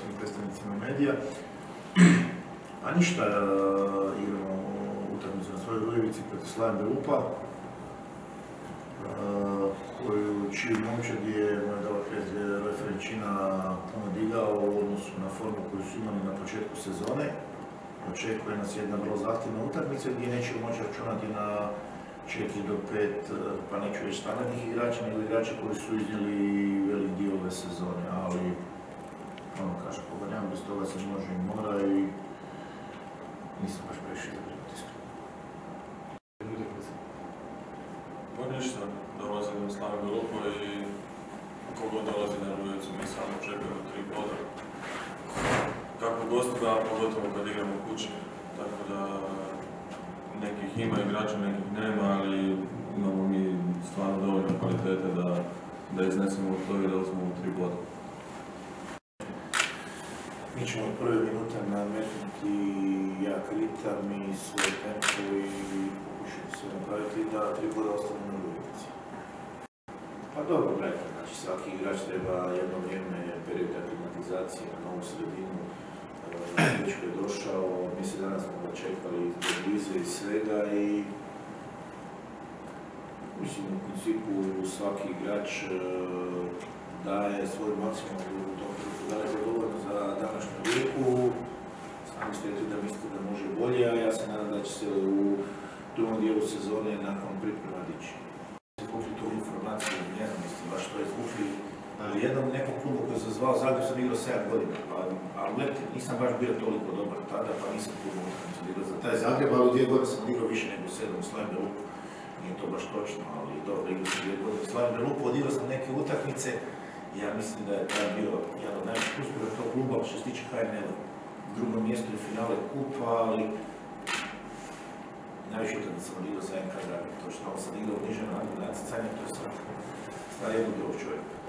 svim predstavnicima medija. A ništa, e, igramo utakmicu na svojoj Rujevici protiv Slaven Belupa, e, koju čiji momčad je moja dala referenčina puno digao u odnosu na formu koju su imali na početku sezone. Očekuje nas jedna vrlo zahtjevna utakmica gdje nećemo moći računati na 4 do 5, e, pa neću reći standardnih igrača, nego igrača koji su iznijeli velik dio ove sezone, ali ono kaže, koga nema bez toga se može i mora i nisam baš previše zabrinut iskreno. Pa ništa, dolazi nam Slaven Belupo i kogo dolazi na Rujevicu, mi samo očekujemo tri boda. Kako gosti da, pogotovo kad igramo kući, tako da nekih ima igrača, nekih nema, ali imamo mi stvarno dovoljno kvalitete da, da iznesemo to i da uzmemo tri boda. Mi ćemo od prve minute nametnuti jak ritam i svoj tempo i pokušati sve napraviti da tri boda ostane. Pa dobro, gledajte, znači svaki igrač treba jedno vrijeme period aklimatizacije na novu sredinu, već je došao, mi se danas smo ga čekali zbog vize i svega i mislim u principu svaki igrač e, daje svoj maksimum u tom da je zadovoljno za današnju liku. Sami ste rekli da mislite da može bolje, a ja se nadam da će se u drugom dijelu sezone nakon priprema dići. Izvukli tu informaciju, ne znam mislim baš što je izvukli, jednom nekom klubu koji se zvao Zagreb sam igrao 7 godina, pa, ali gledajte, nisam baš bio toliko dobar tada, pa nisam puno igrao za taj Zagreb, ali u dvije godine sam igrao više nego 7 u Slavim Belupu. Nije to baš točno, ali dobro, igrao sam dvije godine u Slavim Belupu, odigrao sam neke utakmice, ja mislim da je taj bio jedan od najvećih uspjeha tog kluba što se tiče HNL-a. Drugo mjesto je finale kupa, ali najviše utakmice sam odigrao za NK Zagreb, to što sam igrao u nižem natjecanju, to je stvar jednog drugog čovjeka.